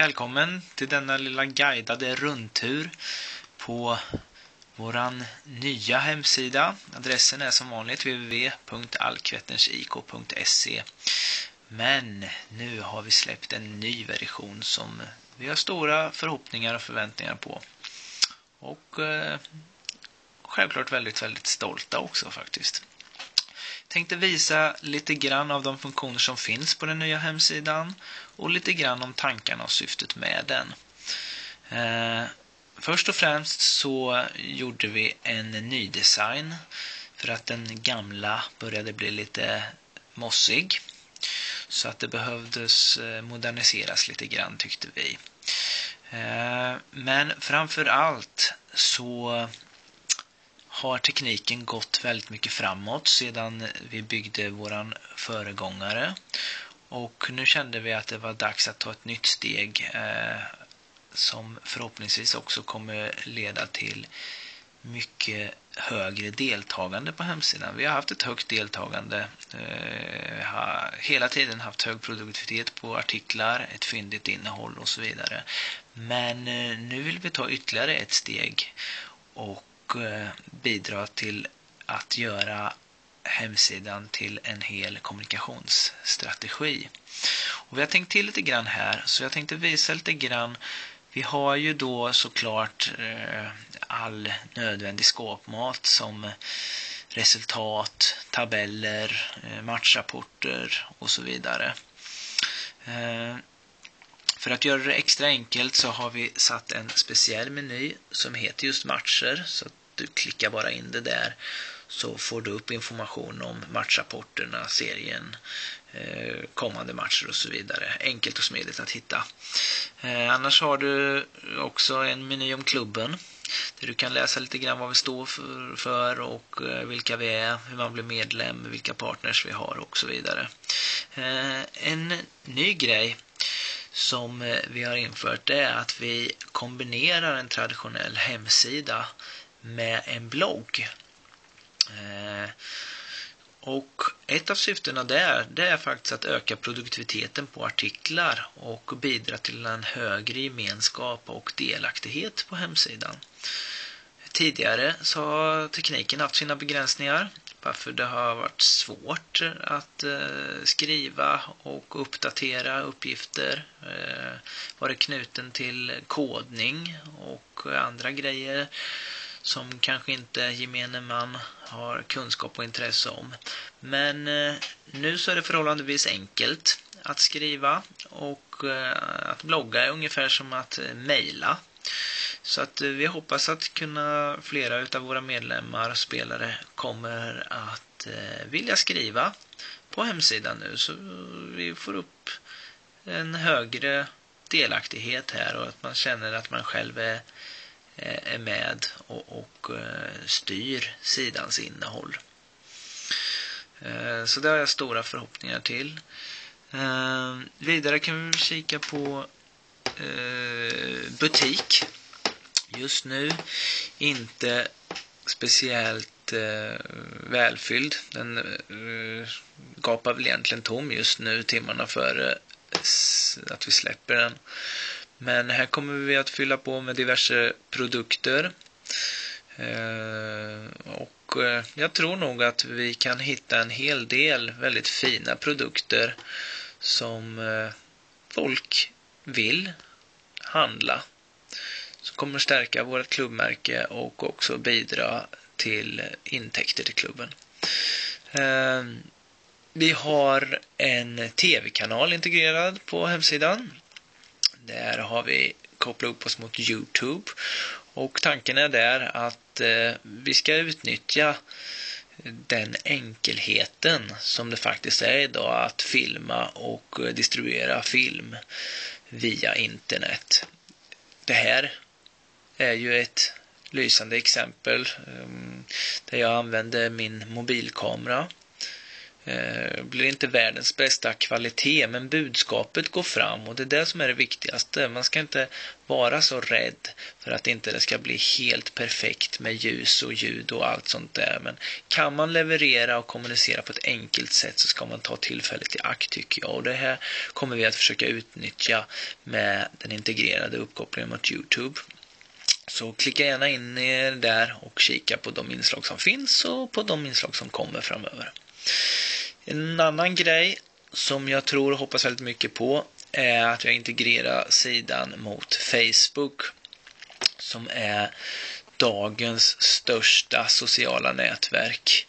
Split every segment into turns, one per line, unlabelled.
Välkommen till denna lilla guidade rundtur på våran nya hemsida. Adressen är som vanligt www.alkvättersik.se Men nu har vi släppt en ny version som vi har stora förhoppningar och förväntningar på. Och eh, självklart väldigt, väldigt stolta också faktiskt tänkte visa lite grann av de funktioner som finns på den nya hemsidan och lite grann om tankarna och syftet med den. Eh, först och främst så gjorde vi en ny design för att den gamla började bli lite mossig. Så att det behövdes eh, moderniseras lite grann tyckte vi. Eh, men framför allt så har tekniken gått väldigt mycket framåt sedan vi byggde våran föregångare. Och nu kände vi att det var dags att ta ett nytt steg eh, som förhoppningsvis också kommer leda till mycket högre deltagande på hemsidan. Vi har haft ett högt deltagande, eh, har hela tiden haft hög produktivitet på artiklar, ett fyndigt innehåll och så vidare. Men eh, nu vill vi ta ytterligare ett steg och och eh, bidra till att göra hemsidan till en hel kommunikationsstrategi. Och vi har tänkt till lite grann här så jag tänkte visa lite grann vi har ju då såklart eh, all nödvändig skåpmat som resultat, tabeller, eh, matchrapporter och så vidare. För att göra det extra enkelt så har vi satt en speciell meny som heter just matcher så du klickar bara in det där så får du upp information om matchrapporterna, serien, eh, kommande matcher och så vidare. Enkelt och smidigt att hitta. Eh, annars har du också en meny om klubben där du kan läsa lite grann vad vi står för och eh, vilka vi är, hur man blir medlem, vilka partners vi har och så vidare. En ny grej som vi har infört är att vi kombinerar en traditionell hemsida med en blogg. Eh, och ett av syftena där det är faktiskt att öka produktiviteten på artiklar och bidra till en högre gemenskap och delaktighet på hemsidan. Tidigare så har tekniken haft sina begränsningar varför det har varit svårt att eh, skriva och uppdatera uppgifter. Eh, varit knuten till kodning och andra grejer som kanske inte gemene man har kunskap och intresse om. Men eh, nu så är det förhållandevis enkelt att skriva och eh, att blogga är ungefär som att eh, mejla. Så att eh, vi hoppas att kunna flera utav våra medlemmar och spelare kommer att eh, vilja skriva på hemsidan nu så vi får upp en högre delaktighet här och att man känner att man själv är Eh, är med och, och eh, styr sidans innehåll. Eh, så det har jag stora förhoppningar till. Vidare kan vi kika på butik. Just nu inte speciellt välfylld. Den gapar väl egentligen tom just nu timmarna före att vi släpper den. Men här kommer vi att fylla på med diverse produkter. Eh, och eh, jag tror nog att vi kan hitta en hel del väldigt fina produkter som eh, folk vill handla. Som kommer stärka vårt klubbmärke och också bidra till intäkter till klubben. Vi har en tv-kanal integrerad på hemsidan där har vi kopplat upp oss mot Youtube. Och tanken är där att eh, vi ska utnyttja den enkelheten som det faktiskt är idag att filma och eh, distribuera film via internet. Det här är ju ett lysande exempel ehm, där jag använder min mobilkamera Eh, blir inte världens bästa kvalitet, men budskapet går fram och det är det som är det viktigaste. Man ska inte vara så rädd för att inte det ska bli helt perfekt med ljus och ljud och allt sånt där. Men kan man leverera och kommunicera på ett enkelt sätt så ska man ta tillfället i akt tycker jag. Och det här kommer vi att försöka utnyttja med den integrerade uppkopplingen mot Youtube. Så klicka gärna in er där och kika på de inslag som finns och på de inslag som kommer framöver. En annan grej som jag tror och hoppas väldigt mycket på är att jag integrerar sidan mot Facebook som är dagens största sociala nätverk.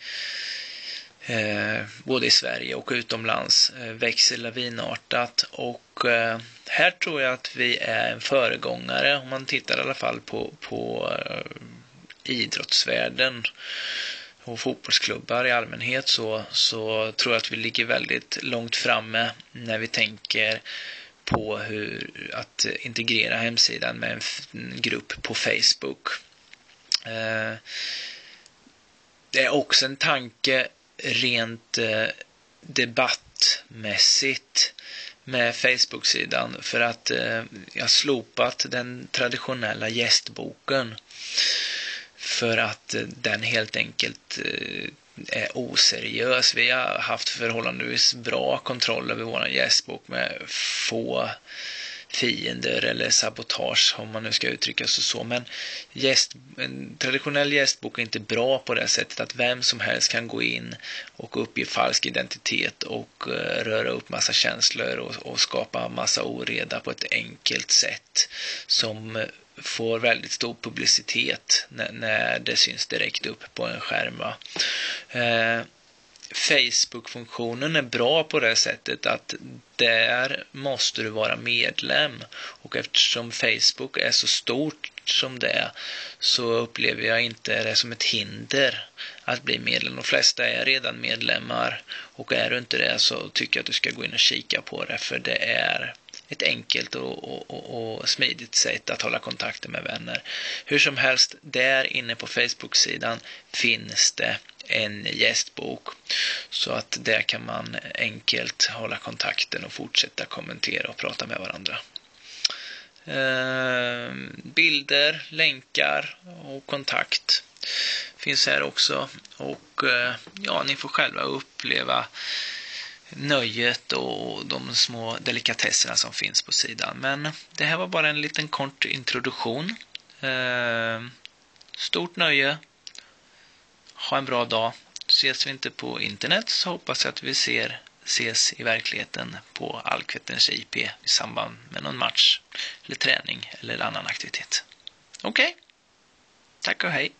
Eh, både i Sverige och utomlands eh, växer lavinartat och eh, här tror jag att vi är en föregångare om man tittar i alla fall på, på eh, idrottsvärlden och fotbollsklubbar i allmänhet så, så tror jag att vi ligger väldigt långt framme när vi tänker på hur att integrera hemsidan med en grupp på Facebook. Eh, det är också en tanke rent eh, debattmässigt med Facebook-sidan för att eh, jag har slopat den traditionella gästboken för att eh, den helt enkelt eh, är oseriös. Vi har haft förhållandevis bra kontroll över vår gästbok med få fiender eller sabotage om man nu ska uttrycka sig så. Men gäst, en traditionell gästbok är inte bra på det sättet att vem som helst kan gå in och uppge falsk identitet och uh, röra upp massa känslor och, och skapa massa oreda på ett enkelt sätt som får väldigt stor publicitet när, när det syns direkt upp på en skärm. Eh, Facebook-funktionen är bra på det sättet att där måste du vara medlem och eftersom Facebook är så stort som det är så upplever jag inte det som ett hinder att bli medlem. De flesta är redan medlemmar och är du inte det så tycker jag att du ska gå in och kika på det för det är ett enkelt och, och, och, smidigt sätt att hålla kontakten med vänner. Hur som helst, där inne på Facebook-sidan finns det en gästbok så att där kan man enkelt hålla kontakten och fortsätta kommentera och prata med varandra. Eh, bilder, länkar och kontakt finns här också och eh, ja, ni får själva uppleva nöjet och de små delikatesserna som finns på sidan. Men det här var bara en liten kort introduktion. Ehm, stort nöje. Ha en bra dag. Ses vi inte på internet så hoppas jag att vi ser, ses i verkligheten på Alkvettens IP i samband med någon match eller träning eller annan aktivitet. Okej, okay. tack och hej.